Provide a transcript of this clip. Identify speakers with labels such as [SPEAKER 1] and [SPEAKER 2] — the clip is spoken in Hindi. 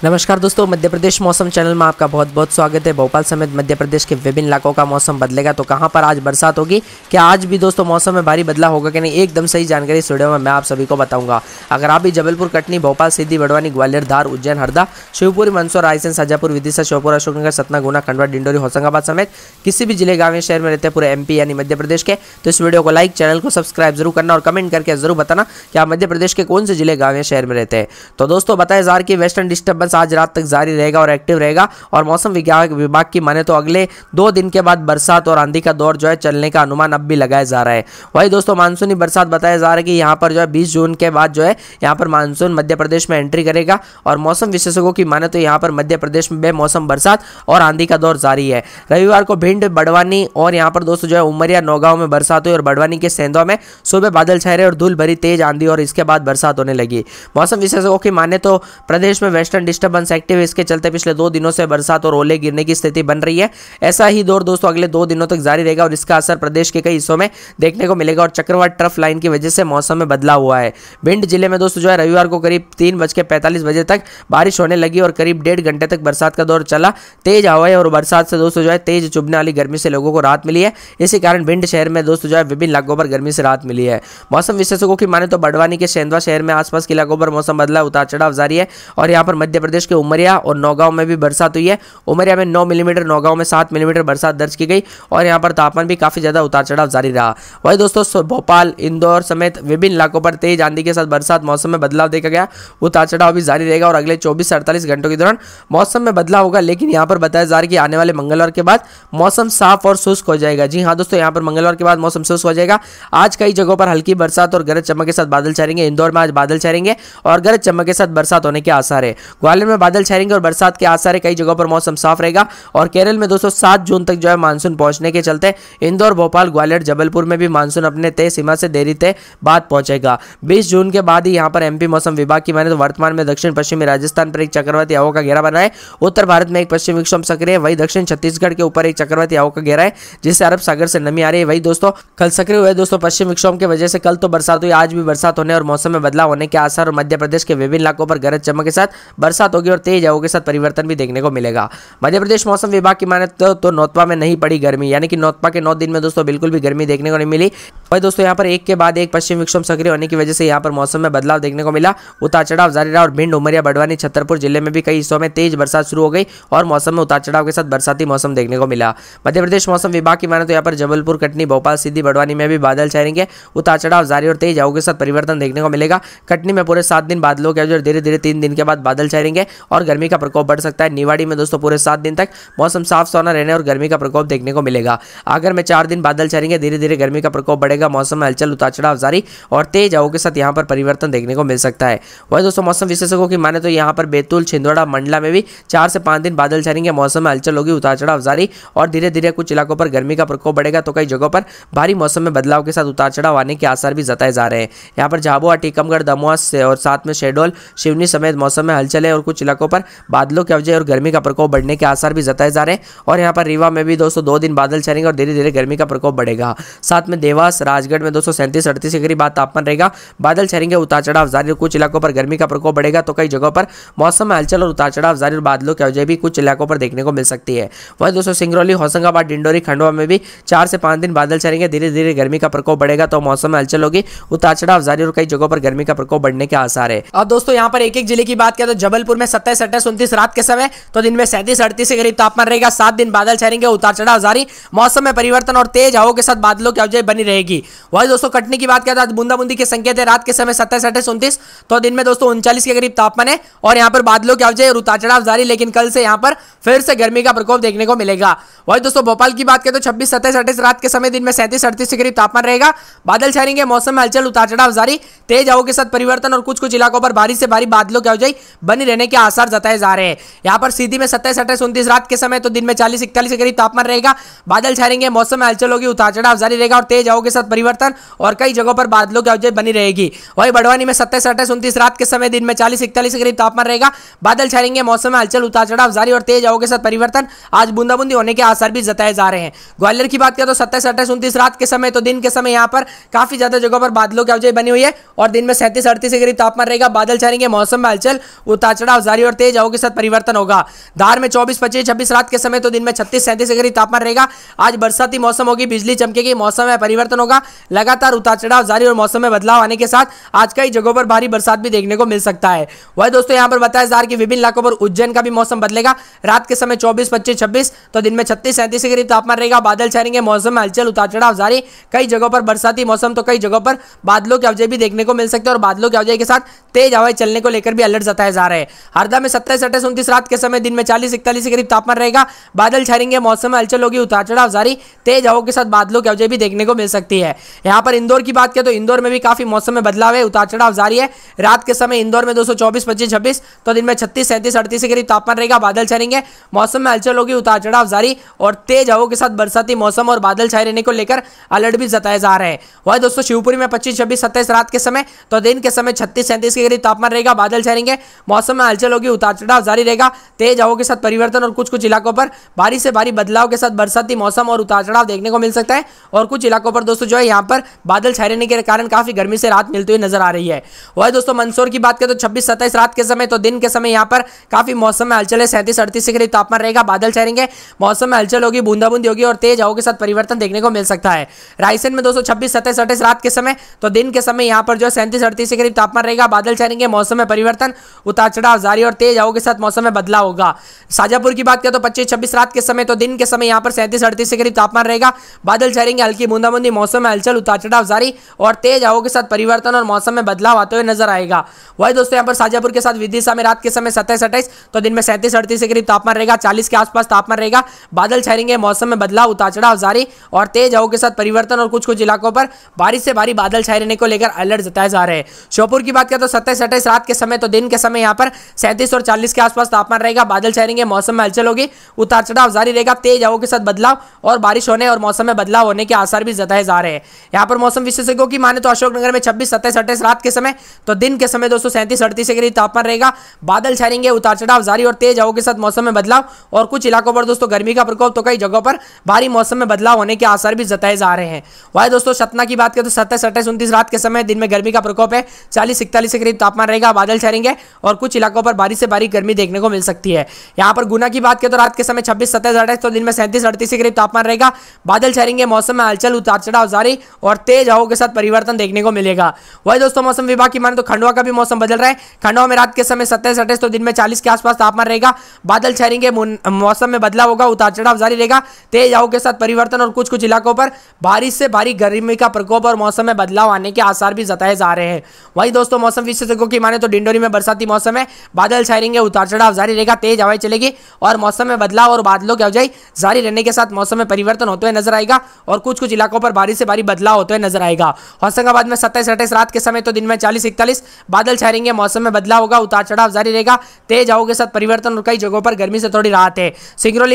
[SPEAKER 1] नमस्कार दोस्तों, मध्य प्रदेश मौसम चैनल में आपका बहुत बहुत स्वागत है। भोपाल समेत मध्य प्रदेश के विभिन्न इलाकों का मौसम बदलेगा तो कहाँ पर आज बरसात होगी? क्या आज भी दोस्तों मौसम में भारी बदलाव होगा कि नहीं? एकदम सही जानकारी इस वीडियो में मैं आप सभी को बताऊँगा। अगर आप भी जबलपुर, कटनी, भोपाल, सिद्धि, बड़वानी, ग्वालियर, धार, उज्जैन, हरदा, शिवपुरी, मंदसौर, रायसेन, शाजापुर, विदिशा, श्योपुर, अशोकनगर, सतना, गुना, खंडवा, डिंडोरी, होशंगाबाद समेत किसी भी ज़िले, गाँव शहर में रहते पूरे एमपी यानी मध्य प्रदेश के। तो इस वीडियो को लाइक, चैनल को सब्सक्राइब ज़रूर करना और कमेंट करके ज़रूर बताना कि आप मध्य प्रदेश के कौन से ज़िले, गाँव शहर में रहते हैं। तो दोस्तों, बताए जा रहा कि वेस्टर्न डिस्टर्बेंस आज रात तक जारी रहेगा और एक्टिव रहेगा। और मौसम विज्ञान विभाग की माने तो अगले दो दिन के बाद बरसात और आंधी का दौर जो है चलने का अनुमान अब भी लगाया जा रहा है। वही दोस्तों, मानसूनी बरसात बताया जा रहा है कि यहाँ पर जो है बीस जून के बाद जो है यहाँ पर मानसून मध्य प्रदेश में एंट्री करेगा और मौसम विशेषज्ञों की माने तो यहाँ पर मध्य प्रदेश में बेमौसम बरसात और आंधी का दौर जारी है। रविवार को भिंड, बड़वानी और यहाँ पर दोस्तों जो है उमरिया, नौगांव में बरसात हुई और बड़वानी के सेंधवा में सुबह बादल छाए और धूल भरी तेज आंधी और इसके बाद बरसात होने लगी। मौसम विशेषज्ञों की माने तो प्रदेश में वेस्टर्न डिस्टर्बेंस एक्टिव इसके चलते पिछले दो दिनों से बरसात और ओले गिरने की स्थिति बन रही है। ऐसा ही दौर दोस्तों अगले दो दिनों तक जारी रहेगा और इसका असर प्रदेश के कई हिस्सों में देखने को मिलेगा और चक्रवात ट्रफ लाइन की वजह से मौसम में बदलाव हुआ है। भिंड ज़िले में दोस्तों जो है रविवार को करीब तीन बज तक बारिश होने लगी और करीब डेढ़ घंटे तक बरसात का दौर चला। तेज हवाएँ और बरसात से दोस्तों जो है तेज चुभने वाली गर्मी से लोगों को राहत मिली है। इसी कारण भिंड शहर में दोस्तों जो है विभिन्न इलाकों पर गर्मी से राहत मिली है। मौसम विशेषज्ञों की माने तो बड़वानी के सेंधवा शहर में आसपास के इलाकों पर मौसम बदलाव, उतार चढ़ाव जारी है और यहाँ पर मध्य प्रदेश के उमरिया और नौगांव में भी बरसात हुई है। उमरिया में नौ मिलीमीटर, नौगांव में सात मिलीमीटर बरसात दर्ज की गई और यहाँ पर तापमान भी काफ़ी ज़्यादा उतार चढ़ाव जारी रहा। वही दोस्तों भोपाल, इंदौर समेत विभिन्न इलाकों पर तेज आंधी के साथ बरसात मौसम में बदलाव देखा गया। उतार चढ़ाव भी जारी रहेगा और अगले चौबीस से अड़तालीस घंटों के दौरान मौसम में बदलाव होगा, लेकिन यहाँ पर बताया जा रहा है कि आने वाले मंगलवार के बाद मौसम साफ़ और शुष्क हो जाएगा। जी हाँ दोस्तों, यहाँ पर मंगलवार के बाद मौसम शुष्क हो जाएगा। आज कई जगहों पर हल्की बरसात और गरज चमक के साथ बादल छाएँगे। इंदौर में आज बादल छाएँगे और गरज चमक के साथ बरसात होने के आसार है। ग्वालियर में बादल छाएँगे और बरसात के आसार कई जगहों पर मौसम साफ़ रहेगा और केरल में दोस्तों सात जून तक जो है मानसून पहुँचने के चलते इंदौर, भोपाल, ग्वालियर, जबलपुर में भी मानसून अपने तय सीमा से देरी तय बाद पहुंचेगा। बीस जून के बाद ही यहाँ पर एमपी मौसम विभाग की माने तो वर्तमान में दक्षिण, पश्चिमी राजस्थान पर एक चक्रवाती हवा का घेरा बना है। उत्तर भारत में एक पश्चिम विक्षोभ सक्रिय है वही दक्षिण छत्तीसगढ़ के ऊपर एक चक्रवाती हवा का घेरा है, जिससे अरब सागर से नमी आ रही है। वही दोस्तों, कल सक्रिय हुए दोस्तों पश्चिम विक्षोभ की वजह से कल तो बरसात हुई, आज भी बरसात होने और मौसम में बदलाव होने के आसार और मध्य प्रदेश के विभिन्न इलाकों पर गरज चमक के साथ बरसात होगी और तेज हवा के साथ परिवर्तन भी देखने को मिलेगा। मध्य प्रदेश मौसम विभाग की माने तो, तो नौतपा में नहीं पड़ी गर्मी यानी कि नौतपा के नौ दिन में दोस्तों बिल्कुल भी गर्मी देखने को नहीं मिली। वही दोस्तों यहाँ पर एक के बाद एक पश्चिम विक्षोभ सक्रिय होने की वजह से यहाँ पर मौसम में बदलाव देखने को मिला। उतार चढ़ाव जारी रहा और भिंड उमरिया बड़वानी छतरपुर ज़िले में भी कई हिस्सों में तेज बरसात शुरू हो गई और मौसम में उतार चढ़ाव के साथ बरसाती मौसम देखने को मिला। मध्य प्रदेश मौसम विभाग की माने तो यहाँ पर जबलपुर कटनी भोपाल सिद्धि बड़वानी में भी बादल छाएँगे। उतार चढ़ाव जारी और तेज हवा के साथ परिवर्तन देखने को मिलेगा। कटनी में पूरे सात दिन बादलों के धीरे धीरे तीन दिन के बाद बादल छाएँगे। और गर्मी का प्रकोप बढ़ सकता है। निवाड़ी में दोस्तों पूरे सात दिन तक मौसम साफ़ सोना रहने और गर्मी का प्रकोप देखने को मिलेगा। अगर में चार दिन बादल चलेंगे धीरे धीरे गर्मी का प्रकोप बढ़ेगा, मौसम में हलचल उतार चढ़ाव जारी और तेज हवा के साथ यहाँ पर परिवर्तन देखने को मिल सकता है। वही दोस्तों मौसम विशेषज्ञों की माने तो यहाँ पर बैतूल, छिंदवाड़ा, मंडला में भी चार से पाँच दिन बादल चलेंगे मौसम में हलचल होगी उतार चढ़ाव जारी और धीरे धीरे कुछ इलाकों पर गर्मी का प्रकोप बढ़ेगा तो कई जगहों पर भारी मौसम में बदलाव के साथ उतार चढ़ाव आने के आसार भी जताए जा रहे हैं। यहाँ पर झाबुआ, टीकमगढ़, दमोह और साथ में शेडोल शिवनी समेत मौसम में हलचल है और कुछ इलाकों पर बादलों के वजह और गर्मी का प्रकोप बढ़ने के आसार भी जताए जा रहे हैं। और यहाँ पर रीवा में भी दोस्तों दो दिन बादल चलेंगे और धीरे धीरे गर्मी का प्रकोप बढ़ेगा। साथ में देवास, राजगढ़ में दोस्तों सैंतीस अड़तीस करीब तापमान रहेगा। बादल छरेंगे उतार चढ़ाव जारी कुछ इलाकों पर गर्मी का प्रकोप बढ़ेगा। तो कई जगहों पर मौसम में हलचल और उतार चढ़ाव जारी और बादलों की वजह भी कुछ इलाकों पर देखने को मिल सकती है। वही दोस्तों सिंगरौली, होशंगाबाद, डिंडोरी, खंडवा में भी चार से पाँच दिन बादल चलेंगे धीरे धीरे गर्मी का प्रकोप बढ़ेगा तो मौसम में हलचल होगी। उतार चढ़ाव जारी और कई जगहों पर गर्मी का प्रकोप बढ़ने के आसार है। अब दोस्तों यहाँ पर एक एक ज़िले की बात करें तो जबलपुर में सत्ताईस, अट्ठाईस, उनतीस रात के समय तो दिन में सैंतीस, अड़तीस के करीब तापमान रहेगा। सात दिन बादल छेंगे उतार चढ़ाव जारी। मौसम में परिवर्तन और तेज हवाओं के साथ बादलों की अवजय बनी रहेगी। वही दोस्तों, कटनी की बात करते हैं बूंदाबूंदी के संकेत है, रात के समय सत्ताईस, अट्ठाईस, उनतीस तो दिन में दोस्तों उनचालीस के करीब तापमान है, और यहाँ पर बादलों की अवजय और उतार चढ़ाव जारी, लेकिन कल से यहाँ पर फिर से गर्मी का प्रकोप देखने को मिलेगा। वही दोस्तों, भोपाल की बात करें तो छब्बीस, सत्ताईस, अट्ठाईस रात के समय दिन में सैंतीस, अड़तीस के करीब तापमान रहेगा। बादल छाएँगे, मौसम में हलचल, उतार चढ़ाव जारी, तेज हवा के साथ परिवर्तन और कुछ कुछ इलाकों पर भारी से भारी बादलों की अवजय बनी रहने के आसार जताए जा रहे हैं। यहाँ पर सीधी में सत्ताईस, अट्ठाईस, उनतीस रात के समय तो दिन में चालीस, इकतालीस के करीब तापमान रहेगा। बादल छाएँगे, मौसम में हलचल होगी, उतार चढ़ाव जारी रहेगा और तेज हवा के साथ परिवर्तन और कई जगहों पर बादलों की अवजय बनी रहेगी। वही बड़वानी में सत्ताईस, अट्ठाईस, उनतीस रात के समय दिन में चालीस, इकतालीस के करीब तापमान रहेगा। बादल छाएँगे, मौसम में हलचल, उतार चढ़ाव जारी और तेज हवा के साथ परिवर्तन आज बूंदाबूंदी होने के आसार भी जताए जा रहे हैं। ग्वालियर की बात करें तो सत्ताईस, अट्ठाईस, उनतीस रात के समय तो दिन के समय यहाँ पर काफ़ी ज़्यादा जगहों पर बादलों की अवजय बनी हुई है और दिन में सैंतीस, अड़तीस के करीब तापमान रहेगा। बादल छाएँगे, मौसम में हलचल, उतार चढ़ाव जारी और तेज हवा के साथ परिवर्तन होगा। धार में चौबीस, पच्चीस, छब्बीस रात के समय तो दिन में छत्तीस, सैंतीस डिग्री तापमान रहेगा। आज बरसाती मौसम होगी, बिजली चमकेगी, मौसम में परिवर्तन होगा। लगातार उतार चढ़ाव जारी और मौसम में बदलाव आने के साथ आज कई जगहों पर भारी बरसात भी देखने को मिल सकता है। वही दोस्तों, यहाँ पर बताया जा रहा विभिन्न इलाकों पर उज्जैन का भी मौसम बदलेगा। रात के समय चौबीस, पच्चीस, छब्बीस तो दिन में छत्तीस, सैंतीस डिग्री तापमान रहेगा। बादल छाएँगे, मौसम में हलचल, उतार चढ़ाव जारी। कई जगहों पर बरसाती मौसम तो कई जगहों पर बादलों के अवजय भी देखने को मिल सकते हैं और बादलों के अवजय के साथ तेज हवाएँ चलने को लेकर भी अलर्ट जताया जा रहा हैं। हरदा में सत्ताईस, अट्ठाईस, उनतीस रात के समय दिन में चालीस, इकतालीस के करीब तापमान रहेगा। बादल छाएँगे, मौसम में हलचल होगी उतार चढ़ाव जारी। तेज हवाओं के साथ बादलों की अवजय भी देखने को मिल सकती है। यहाँ पर इंदौर की बात करें तो इंदौर में भी काफ़ी मौसम में बदलाव है उतार चढ़ाव जारी है। रात के समय इंदौर में दो सौ चौबीस, पच्चीस, छब्बीस तो दिन में छत्तीस, सैंतीस, अड़तीस के करीब तापमान रहेगा। बादल छाएँगे, मौसम में हलचल होगी उतार चढ़ाव जारी और तेज हवाओं के साथ बरसाती मौसम और बादल छाए रहने को लेकर अलर्ट भी जताए जा रहे हैं। वह दोस्तों शिवपुरी में पच्चीस, छब्बीस, सत्ताईस रात के समय तो दिन के समय छत्तीस, सैंतीस के करीब तापमान रहेगा, बादल छाएँगे, मौसम में हलचल होगी उतार चढ़ाव जारी रहेगा। तेज हवाओं के साथ परिवर्तन और कुछ कुछ इलाकों पर भारी से भारी बदलाव के साथ बरसाती मौसम और उतार चढ़ाव देखने को मिल सकता है। और कुछ इलाकों पर दोस्तों जो है, यहाँ पर बादल छाए रहने के कारण काफ़ी गर्मी से राहत मिलती हुई नज़र आ रही है। वह दोस्तों मंदसौर की बात करें तो छब्बीस सत्ताईस रात के समय तो दिन के समय यहाँ पर काफ़ी मौसम में हलचल है सैंतीस अड़तीस करीब तापमान रहेगा। बादल छाएँगे मौसम में हलचल होगी, बूंदाबूंदी होगी और तेज हवाओं के साथ परिवर्तन देखने को मिल सकता है। रायसेन में दोस्तों छब्बीस सत्ताईस अट्ठाईस रात के समय तो दिन के समय यहाँ पर जो है सैंतीस अड़तीस करीब तापमान रहेगा। बादल छाएँगे मौसम में परिवर्तन, उतार चढ़ाव जारी और तेज हवाओं के साथ मौसम में बदलाव होगा। शाजापुर की बात करें तो पच्चीस, छब्बीस रात के समय तो दिन के समय यहाँ पर सैंतीस, अड़तीस के करीब तापमान रहेगा। बादल छाएँगे, हल्की बूंदाबूंदी, मौसम में हलचल उतार चढ़ाव जारी और तेज हवाओं के साथ परिवर्तन और मौसम में बदलाव आते हुए नज़र आएगा। वही दोस्तों यहाँ पर शाजापुर के साथ विदिशा में रात के समय सत्ताईस, अट्ठाईस तो दिन में सैंतीस, अड़तीस के करीब तापमान रहेगा। चालीस के आसपास तापमान रहेगा। बादल छाएँगे, मौसम में बदलाव उतार चढ़ाव जारी और तेज हवाओं के साथ परिवर्तन और कुछ कुछ इलाकों पर बारिश से भारी बादल छाए रहने को लेकर अलर्ट जताए जा रहे हैं। श्योपुर की बात करें तो सत्ताईस, अट्ठाईस रात के समय तो दिन के समय यहाँ पर सैंतीस और चालीस के आसपास तापमान रहेगा, बादल छाएँगे, मौसम में हलचल होगी उतार चढ़ाव जारी रहेगा, तेज हवाओं के साथ बदलाव और बारिश होने और मौसम में बदलाव होने के आसार भी जताए जा रहे हैं। यहाँ पर मौसम विशेषज्ञों की माने तो अशोकनगर में छब्बीस, सत्ताईस अट्ठाईस रात के समय तो दिन के समय दो सौ सैंतीस, अड़तीस के करीब तापमान रहेगा, बादल छाएँगे उतार चढ़ाव जारी और तेज हवाओं के साथ मौसम में बदलाव और कुछ इलाकों पर दोस्तों गर्मी का प्रकोप तो कई जगहों पर भारी मौसम में बदलाव होने के आसार भी जताए जा रहे हैं। वही दोस्तों सतना की बात करें तो सत्ताईस अट्ठाईस उनतीस रात के समय दिन में गर्मी का प्रकोप है, चालीस, इकतालीस के करीब तापमान रहेगा, बादल छाएँगे और कुछ इलाकों पर बारिश से बारी गर्मी देखने को मिल सकती है। यहाँ पर गुना की बात करें तो रात के समय छब्बीस, सत्ताईस अट्ठाईस तो दिन में सैंतीस, अड़तीस के करीब तापमान रहेगा। बादल छाएँगे, मौसम में हलचल, उतार चढ़ाव जारी और तेज हवाओं के साथ परिवर्तन देखने को मिलेगा। वही दोस्तों मौसम विभाग की माने तो खंडवा का भी मौसम बदल रहा है। खंडवा में रात के समय सत्ताईस अट्ठाईस तो दिन में चालीस के आसपास तापमान रहेगा। बादल छाएँगे मौसम में बदलाव होगा, उतार चढ़ाव जारी रहेगा। तेज हवाओं के साथ परिवर्तन और कुछ कुछ इलाकों पर बारिश से भारी गर्मी का प्रकोप और मौसम में बदलाव आने के आसार भी जताए जा रहे हैं। वही दोस्तों मौसम विशेषज्ञों की माने तो डिंडोरी में बरसाती मौसम है। बादल छाए रहेंगे उतार चढ़ाव जारी रहेगा, तेज हवाएँ चलेगी और मौसम में बदलाव और बादलों की अवजाई जारी रहने के साथ मौसम में परिवर्तन होते हुए नज़र आएगा और कुछ कुछ इलाकों पर बारिश से भारी बदलाव होते हुए नज़र आएगा। होशंगाबाद में सत्ताईस अट्ठाईस रात के समय तो दिन में चालीस इकतालीस बादल छाए रहेंगे मौसम में बदलाव होगा उतार चढ़ाव जारी रहेगा, तेज हवाओं के साथ परिवर्तन और कई जगहों पर गर्मी से थोड़ी राहत है। सिंगरौली